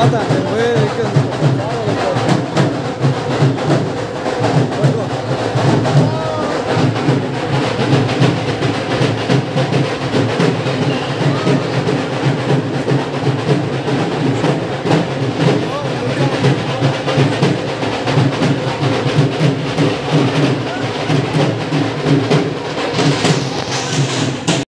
发展的，会更。